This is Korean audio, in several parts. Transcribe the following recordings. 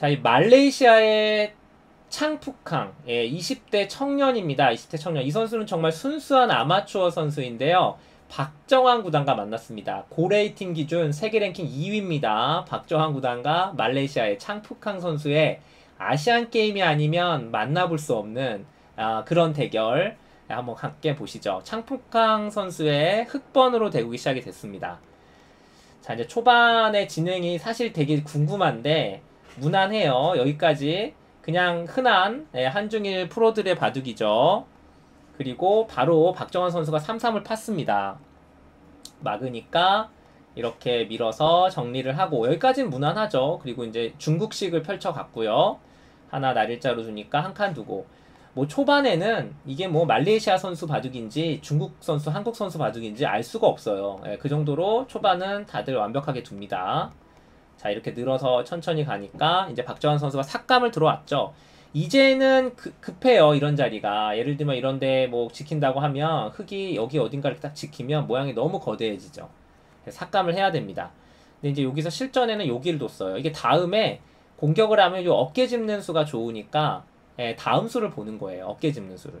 자, 이 말레이시아의 창푸캉, 예, 20대 청년입니다. 20대 청년. 이 선수는 정말 순수한 아마추어 선수인데요. 박정환 구단과 만났습니다. 고레이팅 기준 세계 랭킹 2위입니다. 박정환 구단과 말레이시아의 창푸캉 선수의 아시안 게임이 아니면 만나볼 수 없는 아, 그런 대결 한번 함께 보시죠. 창푸캉 선수의 흑번으로 대국이 시작이 됐습니다. 자 이제 초반의 진행이 사실 되게 궁금한데 무난해요. 여기까지 그냥 흔한 예, 한중일 프로들의 바둑이죠. 그리고 바로 박정환 선수가 3-3을 팠습니다. 막으니까 이렇게 밀어서 정리를 하고 여기까지는 무난하죠. 그리고 이제 중국식을 펼쳐갔고요. 하나 날일자로 두니까 한 칸 두고 뭐 초반에는 이게 뭐 말레이시아 선수 바둑인지 중국 선수, 한국 선수 바둑인지 알 수가 없어요. 예, 그 정도로 초반은 다들 완벽하게 둡니다. 자 이렇게 늘어서 천천히 가니까 이제 박정환 선수가 삭감을 들어왔죠. 이제는 그, 급해요 이런 자리가 예를 들면 이런데 뭐 지킨다고 하면 흙이 여기 어딘가를 딱 지키면 모양이 너무 거대해지죠. 삭감을 해야 됩니다. 근데 이제 여기서 실전에는 여기를 뒀어요. 이게 다음에 공격을 하면 요 어깨 짚는 수가 좋으니까 예, 다음 수를 보는 거예요. 어깨 짚는 수를.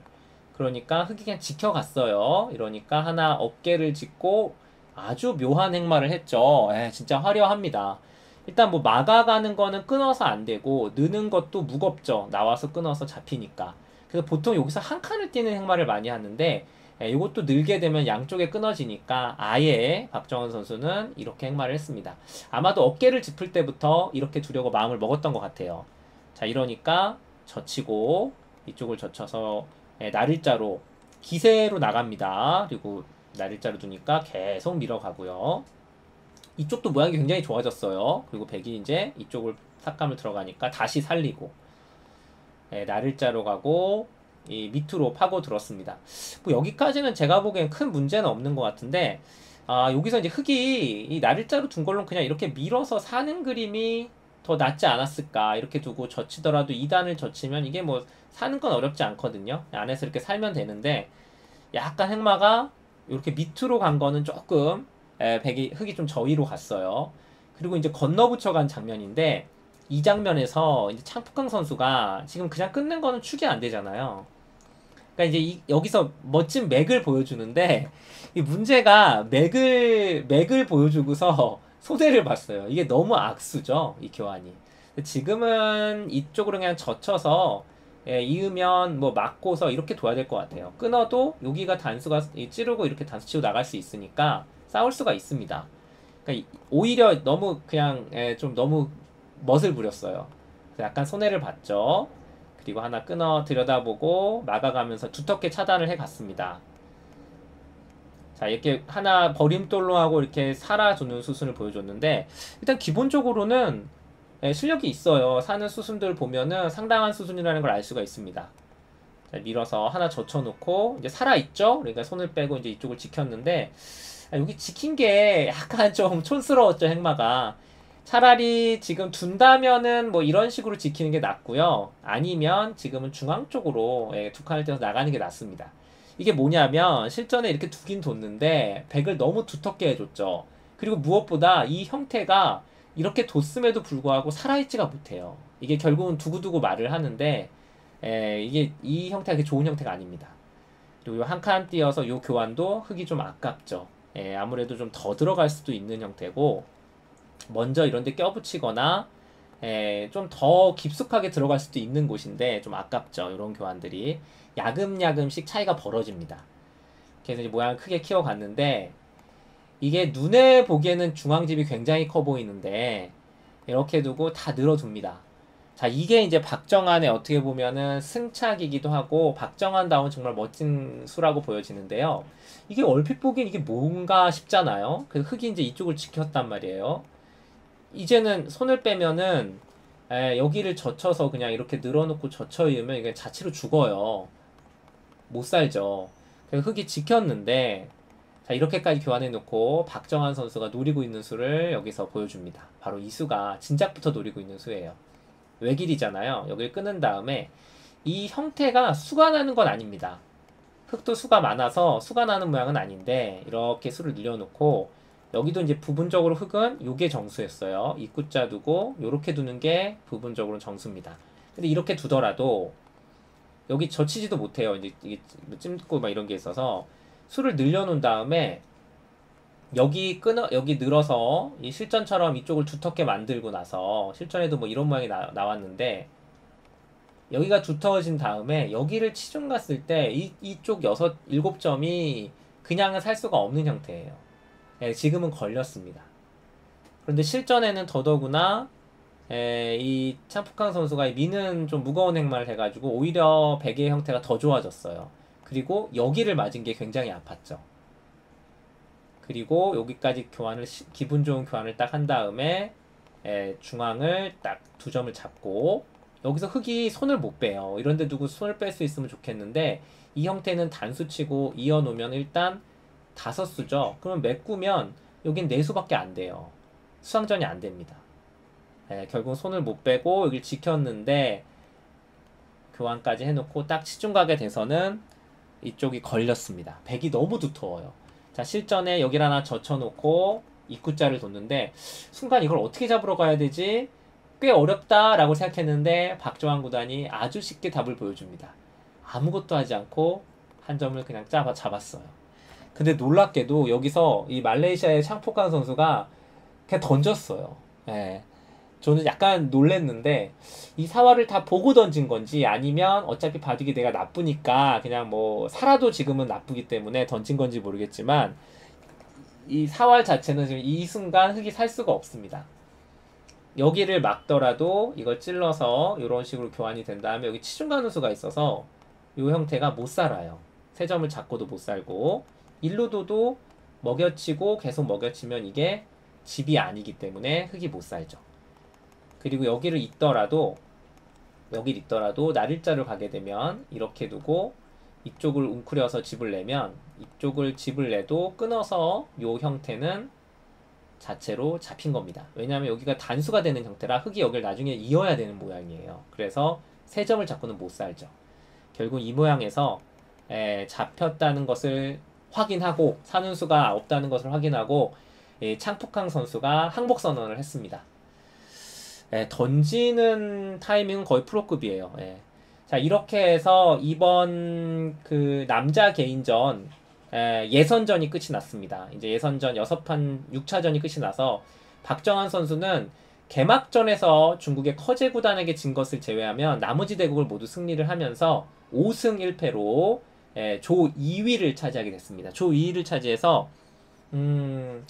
그러니까 흙이 그냥 지켜갔어요. 이러니까 하나 어깨를 짚고 아주 묘한 행마를 했죠. 예, 진짜 화려합니다. 일단 뭐 막아가는 거는 끊어서 안 되고 느는 것도 무겁죠. 나와서 끊어서 잡히니까. 그래서 보통 여기서 한 칸을 뛰는 행마를 많이 하는데 예, 이것도 늘게 되면 양쪽에 끊어지니까 아예 박정원 선수는 이렇게 행마를 했습니다. 아마도 어깨를 짚을 때부터 이렇게 두려고 마음을 먹었던 것 같아요. 자 이러니까 젖히고 이쪽을 젖혀서 예, 날일자로 기세로 나갑니다. 그리고 날일자로 두니까 계속 밀어가고요. 이쪽도 모양이 굉장히 좋아졌어요. 그리고 백이 이제 이쪽을 삭감을 들어가니까 다시 살리고 예, 날일자로 가고 이 밑으로 파고 들었습니다. 뭐 여기까지는 제가 보기엔 큰 문제는 없는 것 같은데 아 여기서 이제 흙이 이 날일자로 둔 걸로 그냥 이렇게 밀어서 사는 그림이 더 낫지 않았을까 이렇게 두고 젖히더라도 2단을 젖히면 이게 뭐 사는 건 어렵지 않거든요 안에서 이렇게 살면 되는데 약간 행마가 이렇게 밑으로 간 거는 조금 에, 백이 흙이 좀 저위로 갔어요 그리고 이제 건너붙여 간 장면인데 이 장면에서 이제 창북강 선수가 지금 그냥 끊는 거는 축이 안 되잖아요 그러니까 이제 이, 여기서 멋진 맥을 보여주는데 이 문제가 맥을 맥을 보여주고서 소대를 봤어요. 이게 너무 악수죠, 이 교환이. 지금은 이쪽으로 그냥 젖혀서 예, 이으면 뭐 막고서 이렇게 둬야 될 것 같아요. 끊어도 여기가 단수가 찌르고 이렇게 단수 치고 나갈 수 있으니까 싸울 수가 있습니다. 그러니까 오히려 너무 그냥 예, 좀 너무 멋을 부렸어요. 약간 손해를 봤죠. 그리고 하나 끊어 들여다보고 막아가면서 두텁게 차단을 해갔습니다. 자 이렇게 하나 버림돌로 하고 이렇게 살아주는 수순을 보여줬는데 일단 기본적으로는 예, 실력이 있어요. 사는 수순들 보면은 상당한 수순이라는 걸 알 수가 있습니다. 자, 밀어서 하나 젖혀놓고 이제 살아있죠? 그러니까 손을 빼고 이제 이쪽을 지켰는데 아, 여기 지킨 게 약간 좀 촌스러웠죠 행마가 차라리 지금 둔다면은 뭐 이런 식으로 지키는 게 낫고요 아니면 지금은 중앙 쪽으로 예, 두 칸을 떼서 나가는 게 낫습니다 이게 뭐냐면 실전에 이렇게 두긴 뒀는데 백을 너무 두텁게 해줬죠. 그리고 무엇보다 이 형태가 이렇게 뒀음에도 불구하고 살아있지가 못해요. 이게 결국은 두고두고 말을 하는데 에, 이게 이 형태가 좋은 형태가 아닙니다. 그리고 한 칸 띄어서 이 교환도 흙이 좀 아깝죠. 에, 아무래도 좀 더 들어갈 수도 있는 형태고 먼저 이런데 껴붙이거나 좀더 깊숙하게 들어갈 수도 있는 곳인데 좀 아깝죠. 이런 교환들이. 야금야금씩 차이가 벌어집니다. 그래서 모양을 크게 키워갔는데 이게 눈에 보기에는 중앙집이 굉장히 커 보이는데 이렇게 두고 다 늘어둡니다. 자 이게 이제 박정환의 어떻게 보면은 승착이기도 하고 박정환다운 정말 멋진 수라고 보여지는데요. 이게 얼핏 보기엔 이게 뭔가 싶잖아요. 그 흙이 이제 이쪽을 지켰단 말이에요. 이제는 손을 빼면은 에, 여기를 젖혀서 그냥 이렇게 늘어놓고 젖혀 이으면 이게 자체로 죽어요. 못 살죠. 흙이 지켰는데 자 이렇게까지 교환해 놓고 박정환 선수가 노리고 있는 수를 여기서 보여줍니다. 바로 이 수가 진작부터 노리고 있는 수예요. 외길이잖아요. 여기를 끊은 다음에 이 형태가 수가 나는 건 아닙니다. 흙도 수가 많아서 수가 나는 모양은 아닌데 이렇게 수를 늘려놓고 여기도 이제 부분적으로 흙은 요게 정수였어요. 입구자 두고 요렇게 두는 게 부분적으로 정수입니다. 근데 이렇게 두더라도 여기 젖히지도 못해요. 이제 이게 뭐 찜고 막 이런 게 있어서 술을 늘려놓은 다음에 여기 끊어 여기 늘어서 이 실전처럼 이쪽을 두텁게 만들고 나서 실전에도 뭐 이런 모양이 나, 나왔는데 여기가 두터워진 다음에 여기를 치중 갔을 때 이, 이쪽 여섯 일곱 점이 그냥은 살 수가 없는 형태예요. 예, 지금은 걸렸습니다. 그런데 실전에는 더더구나 예, 이 참프캉 선수가 미는 좀 무거운 행마를 해가지고 오히려 베개의 형태가 더 좋아졌어요. 그리고 여기를 맞은 게 굉장히 아팠죠. 그리고 여기까지 교환을 기분 좋은 교환을 딱 한 다음에 예, 중앙을 딱 두 점을 잡고 여기서 흙이 손을 못 빼요. 이런데 두고 손을 뺄 수 있으면 좋겠는데 이 형태는 단수치고 이어놓으면 일단 다섯 수죠. 그러면 메꾸면 여긴 네 수밖에 안 돼요. 수상전이 안 됩니다. 예, 결국 손을 못 빼고 여기를 지켰는데 교환까지 해놓고 딱 치중가게 돼서는 이쪽이 걸렸습니다. 백이 너무 두터워요. 자 실전에 여기를 하나 젖혀놓고 입구자를 뒀는데 순간 이걸 어떻게 잡으러 가야 되지? 꽤 어렵다라고 생각했는데 박정환 구단이 아주 쉽게 답을 보여줍니다. 아무것도 하지 않고 한 점을 그냥 잡아 잡았어요. 근데 놀랍게도 여기서 이 말레이시아의 창포칸 선수가 그냥 던졌어요. 예. 저는 약간 놀랬는데 이 사활을 다 보고 던진 건지 아니면 어차피 바둑이 내가 나쁘니까 그냥 뭐 살아도 지금은 나쁘기 때문에 던진 건지 모르겠지만 이 사활 자체는 지금 이 순간 흙이 살 수가 없습니다. 여기를 막더라도 이걸 찔러서 이런 식으로 교환이 된 다음에 여기 치중 가누수가 있어서 이 형태가 못 살아요. 세 점을 잡고도 못 살고 일루도도 먹여치고 계속 먹여치면 이게 집이 아니기 때문에 흙이 못 살죠. 그리고 여기를 있더라도 여기를 있더라도 날일자를 가게 되면 이렇게 두고 이쪽을 웅크려서 집을 내면 이쪽을 집을 내도 끊어서 이 형태는 자체로 잡힌 겁니다. 왜냐하면 여기가 단수가 되는 형태라 흙이 여기를 나중에 이어야 되는 모양이에요. 그래서 세 점을 잡고는 못 살죠. 결국 이 모양에서 에, 잡혔다는 것을 확인하고 사는 수가 없다는 것을 확인하고 예, 창폭항 선수가 항복 선언을 했습니다. 예, 던지는 타이밍은 거의 프로급이에요. 예. 자 이렇게 해서 이번 그 남자 개인전 예, 선전이 끝이 났습니다. 이제 예선전 6판 6차전이 끝이 나서 박정환 선수는 개막전에서 중국의 커제 구단에게 진 것을 제외하면 나머지 대국을 모두 승리를 하면서 5승 1패로 예, 조 2위를 차지하게 됐습니다. 조 2위를 차지해서 음,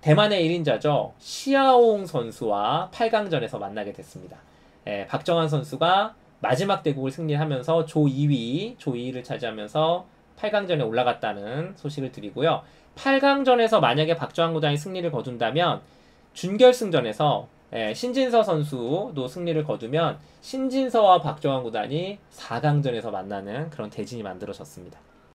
대만의 1인자죠. 시아옹 선수와 8강전에서 만나게 됐습니다. 예, 박정환 선수가 마지막 대국을 승리하면서 조 2위, 조 2위를 차지하면서 8강전에 올라갔다는 소식을 드리고요. 8강전에서 만약에 박정환 구단이 승리를 거둔다면 준결승전에서 예, 신진서 선수도 승리를 거두면 신진서와 박정환 구단이 4강전에서 만나는 그런 대진이 만들어졌습니다.